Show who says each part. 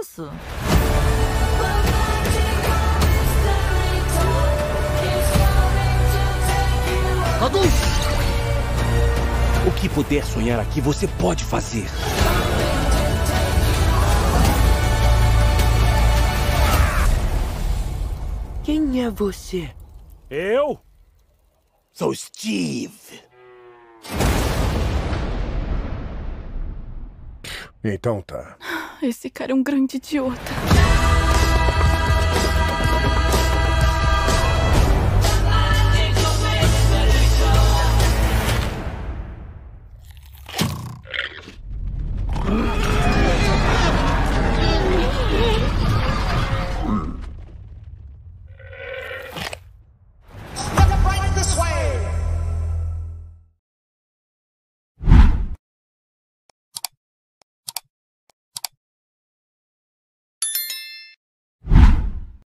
Speaker 1: isso? O que puder sonhar aqui, você pode fazer. Quem é você?
Speaker 2: Eu?
Speaker 1: Sou Steve.
Speaker 3: Então tá.
Speaker 4: Esse cara é um grande idiota.